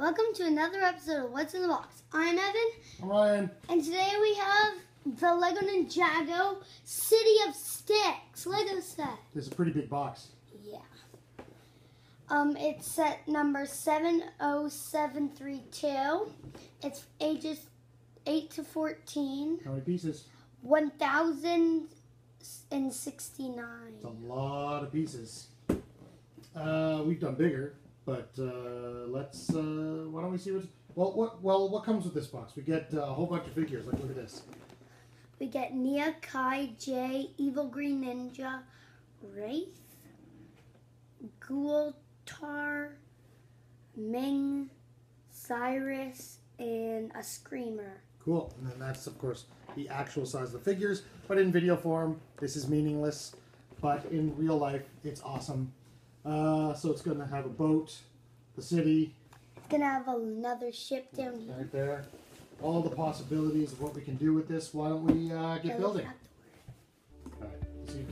Welcome to another episode of What's in the Box. I'm Evan, I'm Ryan. and today we have the Lego Ninjago City of Stiix Lego set. This is a pretty big box. Yeah. Um, it's set number 70732. It's ages 8 to 14. How many pieces? 1069. It's a lot of pieces. Uh, we've done bigger, but uh, let's. Uh, why don't we see what's. Well, what well what comes with this box? We get uh, a whole bunch of figures. Like look at this. We get Nya, Kai, Jay, Evil Green Ninja, Wrayth, Ghoultar, Ming, Cyrus, and a Screamer. Cool. And then that's of course the actual size of the figures. But in video form, this is meaningless. But in real life, it's awesome. Uh, so it's going to have a boat, the city It's gonna have another ship down here. right there. All the possibilities of what we can do with this. Why don't we uh, get building? All right. See.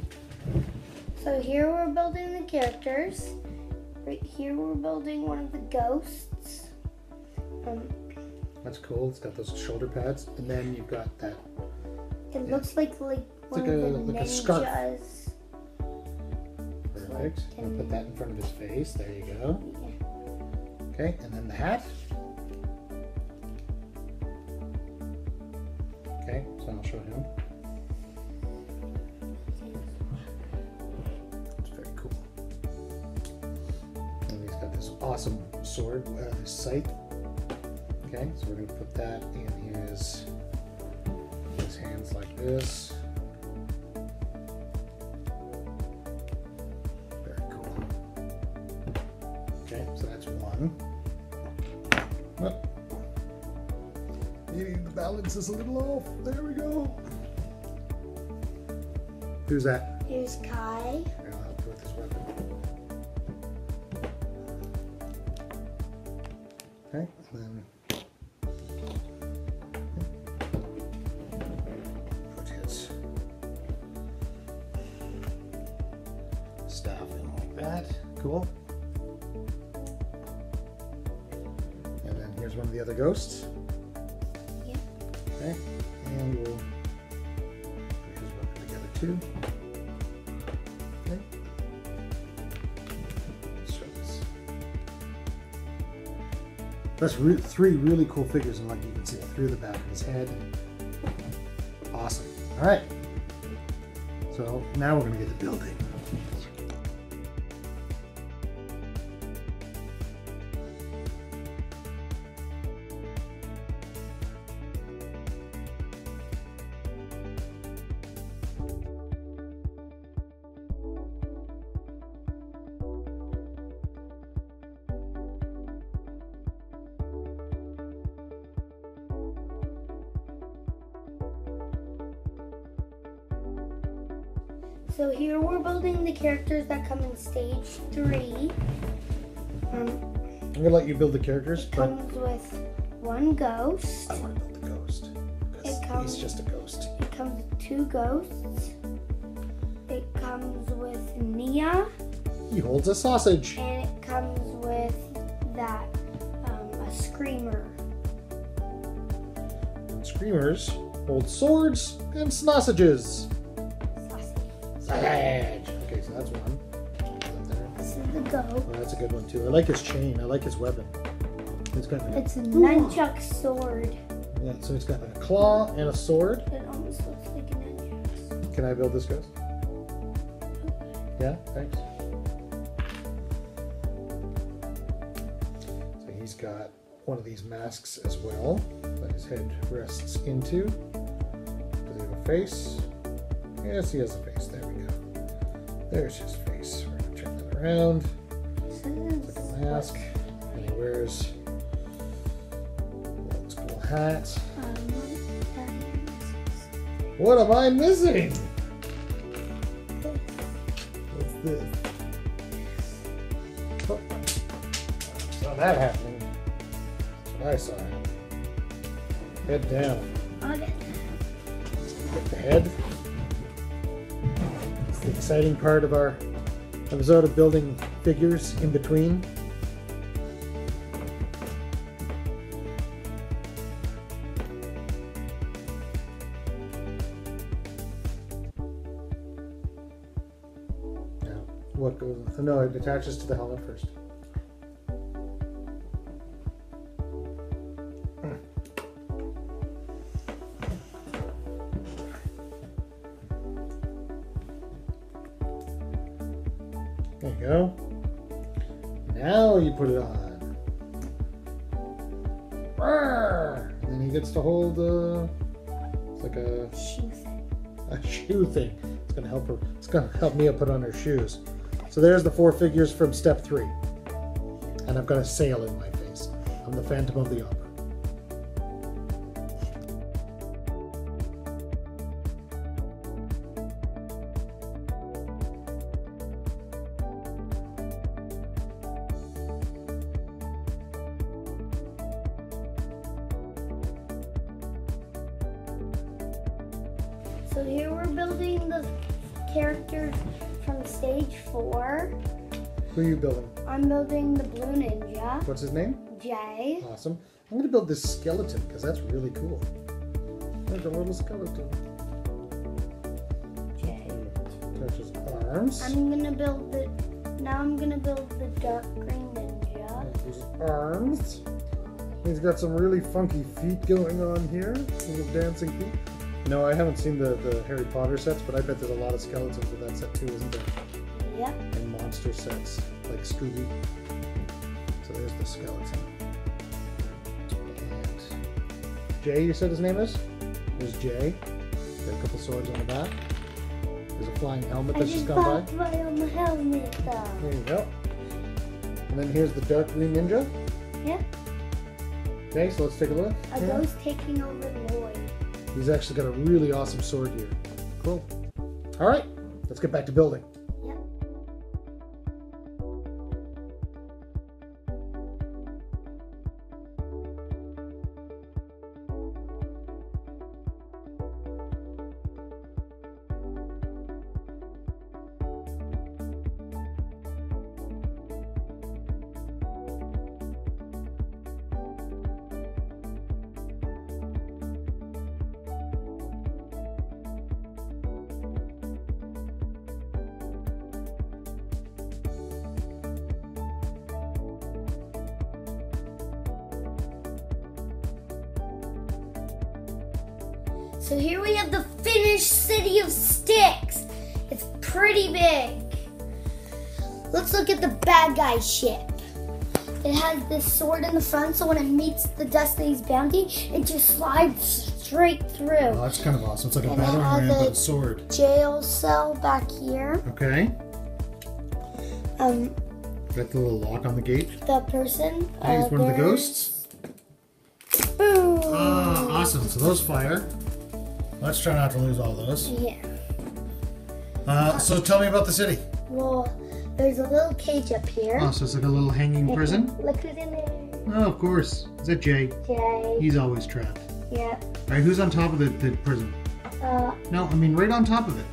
So here we're building the characters. Right here we're building one of the ghosts. Um, That's cool. It's got those shoulder pads, and then you've got that. it Yeah. looks like like one like of a- the like a scarf. ninjas. Perfect. I'll put that in front of his face. There you go. Okay, and then the hat. Okay, so I'll show him. It's very cool. And he's got this awesome sword, uh, this scythe. Okay, so we're gonna put that in his his hands like this. Balance is a little off. There we go. Who's that? Here's Kai. Here, I'll help with this weapon. Okay, and then put his staff in like that. Cool. And then here's one of the other ghosts. Okay, and we'll put his weapon together too. Okay. Let's this. That's re- three really cool figures, and like you can see through the back of his head. Awesome. All right. So now we're gonna get the building. So here we're building the characters that come in stage three. Um, I'm gonna let you build the characters, but comes with one ghost. I want to build the ghost It comes- he's just a ghost. It comes with two ghosts. It comes with Nya, He holds a sausage. and it comes with that um, a screamer. And screamers hold swords and sausages. Sausage. Sausage. Okay, so that's one. Put that there. This is the goat. Oh, that's a good one too. I like his chain. I like his weapon. It's got like a, It's a nunchuck sword. yeah, so it's got like a claw and a sword. It almost looks like a nunchuck. Can I build this ghost? Yeah, thanks. So he's got one of these masks as well that his head rests into. Does he have a face? Yes, he has a face. There we go. There's his face. We're gonna turn that around. Like a mask. And he wears a school hat. that What am I missing? What's this? Oh. Saw that happening. That's what I saw. Head down. Get the head the exciting part of our episode of building figures in between. Now, what goes with, no, it attaches to the helmet first. There you go. Now you put it on. Roar! And then he gets to hold uh, it's like a, Shoe thing. a shoe thing. It's gonna help her. It's gonna help Nya put on her shoes. So there's the four figures from step three. And I've got a sail in my face. I'm the Phantom of the Opera. So here we're building the character from stage four. Who are you building? I'm building the blue ninja, What's his name? Jay. Awesome. I'm gonna build this skeleton because that's really cool. There's a little skeleton. Jay. Touches arms. I'm gonna build the. Now I'm gonna build the dark green ninja. His arms. He's got some really funky feet going on here. Little dancing feet. No, I haven't seen the, the Harry Potter sets, but I bet there's a lot of skeletons in that set too, isn't there? Yep. And monster sets like Scooby. So there's the skeleton. And Jay, you said his name is? There's Jay. Got a couple swords on the back. There's a flying helmet that's just gone by. my own helmet though. There you go. And then here's the dark green ninja. Yep. Okay, so let's take a look. A here. ghost taking over Lloyd. He's actually got a really awesome sword here. Cool. All right, let's get back to building. So here we have the finished city of Stiix. It's pretty big. Let's look at the bad guy ship. It has this sword in the front, so when it meets the Destiny's Bounty, it just slides straight through. Oh, that's kind of awesome. It's like a And battering ram, but a sword. Jail cell back here. Okay. Um, Got the little lock on the gate. the person. Okay, he's uh, one of the ghosts. Boom. Ah, awesome. So those fire. Let's try not to lose all those. Yeah. Uh, so tell me about the city. Well, there's a little cage up here. Oh, so it's like a little hanging prison. Look who's in there. Oh, of course. Is that Jay? Jay. He's always trapped. Yeah. All right, who's on top of the, the prison? Uh, No, I mean right on top of it.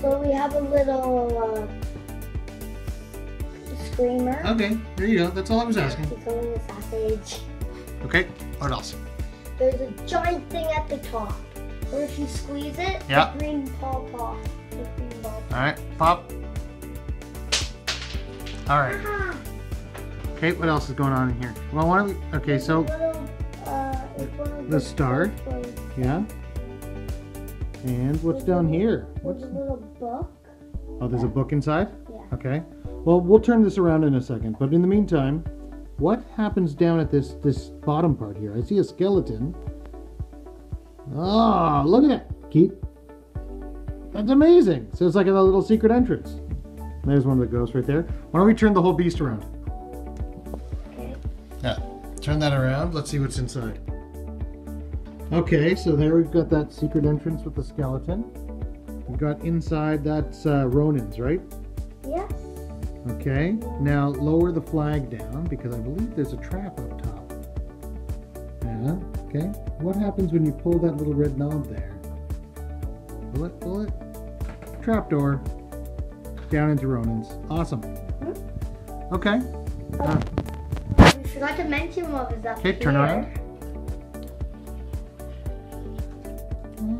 so we have a little uh, screamer. Okay, there you go. That's all I was asking. He's holding a sausage. Okay, what else? There's a giant thing at the top. Or if you squeeze it, Yeah. the green paw paw. The green ball. All right, pop. All right. Ah, Okay, what else is going on in here? Well, why don't we? Okay, there's so little, uh, the star. places. yeah. And what's down here? What's? a little book. Oh, there's a book inside. Yeah. Okay. Well, we'll turn this around in a second. But in the meantime, what happens down at this this bottom part here? I see a skeleton. Ah, look at that, Keith. That's amazing. So it's like a little secret entrance. There's one of the ghosts right there. Why don't we turn the whole beast around? Okay. Yeah. Turn that around. Let's see what's inside. Okay, so there we've got that secret entrance with the skeleton. We've got inside that's uh, Ronin's, right? Yeah. Okay, now lower the flag down because I believe there's a trap up top. Yeah, okay. What happens when you pull that little red knob there? Pull it, pull it. Trapdoor. Down into Ronin's. Awesome. Okay. Ah, We forgot to mention what was up Okay, turn around.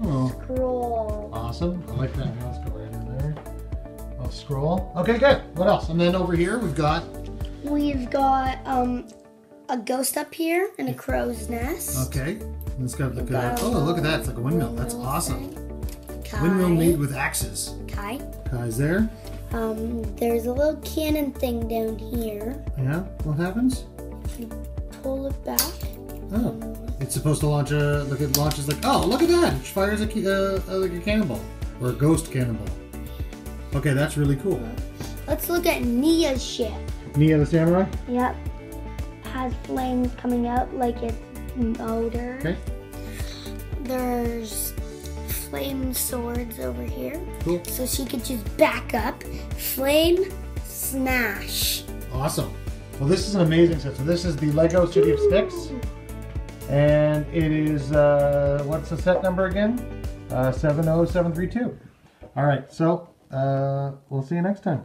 oh, Scroll. awesome. I like that. Let's go right in there. little scroll. Okay, good. What else? And then over here we've got. We've got um a ghost up here and a crow's nest. Okay. Let's go look Got at. a Oh, look at that! It's like a windmill. That's awesome. Kai. Windmill made with axes. Kai. Kai's there. Um, there's a little cannon thing down here. Yeah. What happens? If you pull it back, Oh, it's supposed to launch a. Look, it launches like. Oh, look at that! It fires a uh, uh, like a cannonball or a ghost cannonball. Okay, that's really cool. let's look at Nya's ship. Nya the samurai. Yep. Has flames coming out like its motor. Okay. There's flame swords over here. Cool. So she could just back up, flame, smash. Awesome. Well, this is an amazing set. So this is the Lego City of Stiix, and it is uh, what's the set number again? Uh, seven zero seven three two. All right. So uh, we'll see you next time.